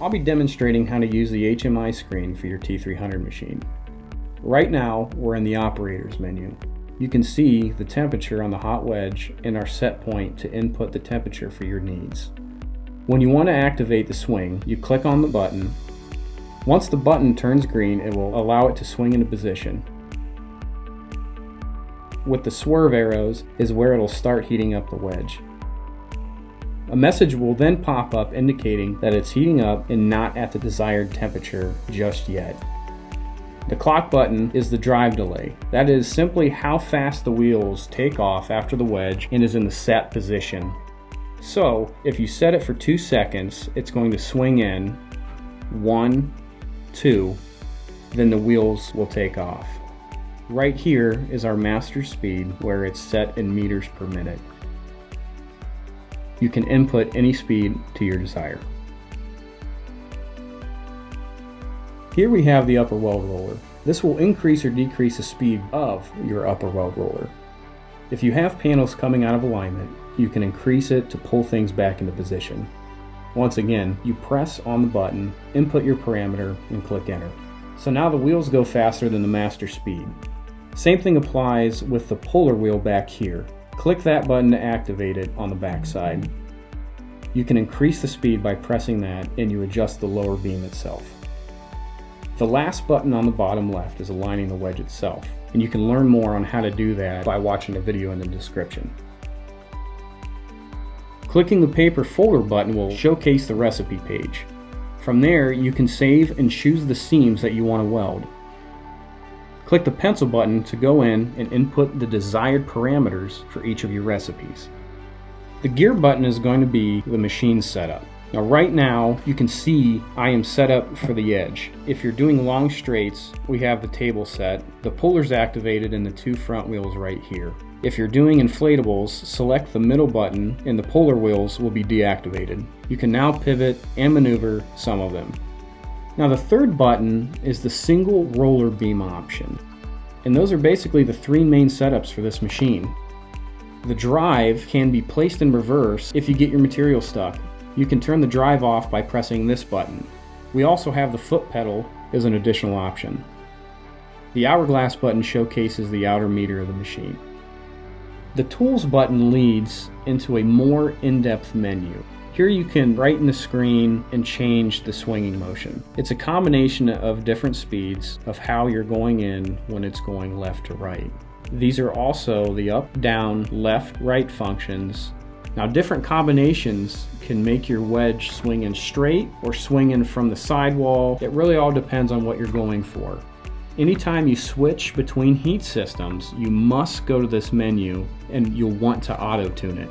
I'll be demonstrating how to use the HMI screen for your T300 machine. Right now, we're in the operators menu. You can see the temperature on the hot wedge and our set point to input the temperature for your needs. When you want to activate the swing, you click on the button. Once the button turns green, it will allow it to swing into position. With the swerve arrows is where it'll start heating up the wedge. A message will then pop up indicating that it's heating up and not at the desired temperature just yet. The clock button is the drive delay. That is simply how fast the wheels take off after the wedge and is in the set position. So if you set it for two seconds, it's going to swing in one, two, then the wheels will take off. Right here is our master speed where it's set in meters per minute. You can input any speed to your desire. Here we have the upper weld roller. This will increase or decrease the speed of your upper weld roller. If you have panels coming out of alignment, you can increase it to pull things back into position. Once again, you press on the button, input your parameter, and click enter. So now the wheels go faster than the master speed. Same thing applies with the puller wheel back here. Click that button to activate it on the back side. You can increase the speed by pressing that and you adjust the lower beam itself. The last button on the bottom left is aligning the wedge itself, and you can learn more on how to do that by watching the video in the description. Clicking the paper folder button will showcase the recipe page. From there, you can save and choose the seams that you want to weld. Click the pencil button to go in and input the desired parameters for each of your recipes. The gear button is going to be the machine setup. Now right now you can see I am set up for the edge. If you're doing long straights, we have the table set, the puller's activated and the two front wheels right here. If you're doing inflatables, select the middle button and the puller wheels will be deactivated. You can now pivot and maneuver some of them. Now the third button is the single roller beam option. And those are basically the three main setups for this machine. The drive can be placed in reverse if you get your material stuck. You can turn the drive off by pressing this button. We also have the foot pedal as an additional option. The hourglass button showcases the outer meter of the machine. The tools button leads into a more in-depth menu. Here you can brighten the screen and change the swinging motion. It's a combination of different speeds of how you're going in when it's going left to right. These are also the up, down, left, right functions now different combinations can make your wedge swing in straight or swing in from the sidewall. It really all depends on what you're going for. Anytime you switch between heat systems, you must go to this menu and you'll want to auto tune it.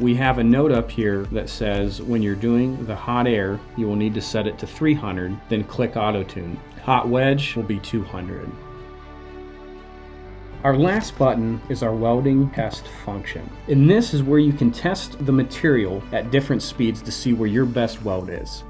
We have a note up here that says when you're doing the hot air, you will need to set it to 300, then click auto tune. Hot wedge will be 200. Our last button is our welding test function. And this is where you can test the material at different speeds to see where your best weld is.